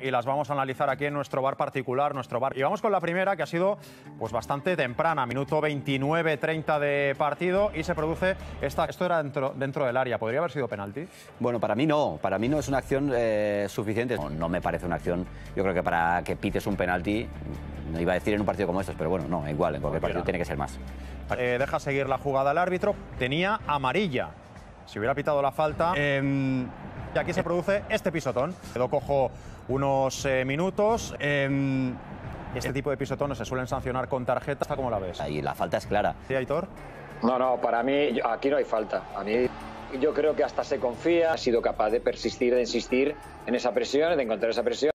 y las vamos a analizar aquí en nuestro bar particular, nuestro bar. Y vamos con la primera que ha sido pues bastante temprana, minuto 29-30 de partido y se produce esta. Esto era dentro, dentro del área, ¿podría haber sido penalti? Bueno, para mí no, para mí no es una acción eh, suficiente. No, no me parece una acción, yo creo que para que pites un penalti, no iba a decir en un partido como estos, pero bueno, no, igual, en cualquier partido tiene que ser más. Eh, deja seguir la jugada al árbitro, tenía amarilla. Si hubiera pitado la falta. Em, y aquí se produce este pisotón. Quedó cojo unos eh, minutos. em, Este tipo de pisotones se suelen sancionar con tarjeta. ¿Esta ¿Cómo la ves? Ahí la falta es clara. ¿Sí, Aitor? No, no, para mí aquí no hay falta. A mí yo creo que hasta se confía, ha sido capaz de persistir, de insistir en esa presión, de encontrar esa presión.